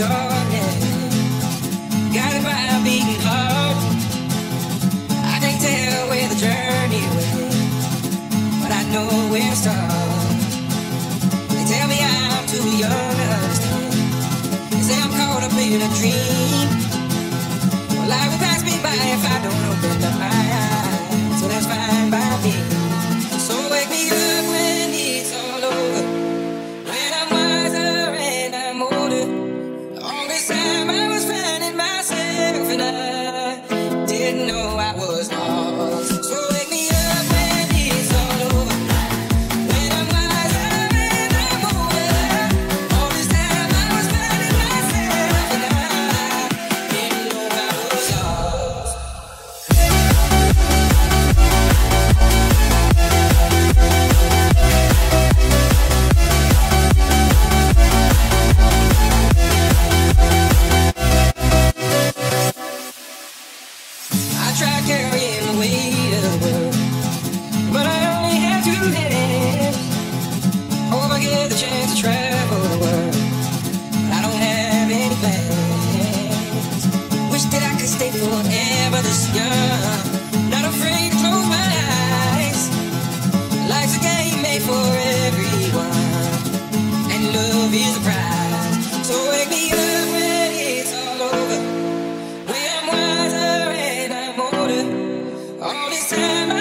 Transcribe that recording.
a beating hard. I can't tell where the journey but I know where to start. They tell me I'm too young to understand. They say I'm caught up in a dream. Well, life will pass me by if I don't know I was lost. So wake me up when it's all over. When I'm wiser and I'm older, all this time. I